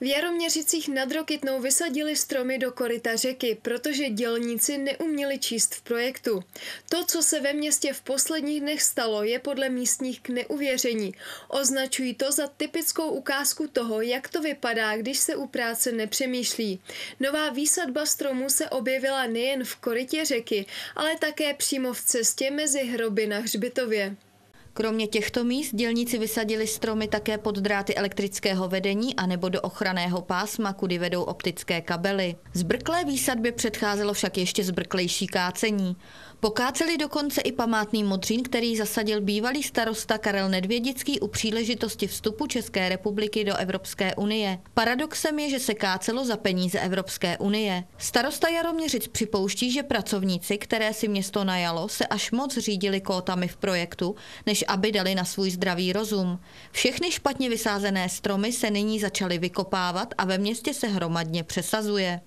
V Jaroměřicích nad Rokitnou vysadili stromy do koryta řeky, protože dělníci neuměli číst v projektu. To, co se ve městě v posledních dnech stalo, je podle místních k neuvěření. Označují to za typickou ukázku toho, jak to vypadá, když se u práce nepřemýšlí. Nová výsadba stromů se objevila nejen v korytě řeky, ale také přímo v cestě mezi hroby na hřbitově. Kromě těchto míst dělníci vysadili stromy také pod dráty elektrického vedení a nebo do ochranného pásma, kudy vedou optické kabely. Zbrklé výsadbě předcházelo však ještě zbrklejší kácení. Pokáceli dokonce i památný modřín, který zasadil bývalý starosta Karel Nedvědický u příležitosti vstupu České republiky do Evropské unie. Paradoxem je, že se kácelo za peníze Evropské unie. Starosta Jaroměřic připouští, že pracovníci, které si město najalo, se až moc řídili kótami v projektu, než aby dali na svůj zdravý rozum. Všechny špatně vysázené stromy se nyní začaly vykopávat a ve městě se hromadně přesazuje.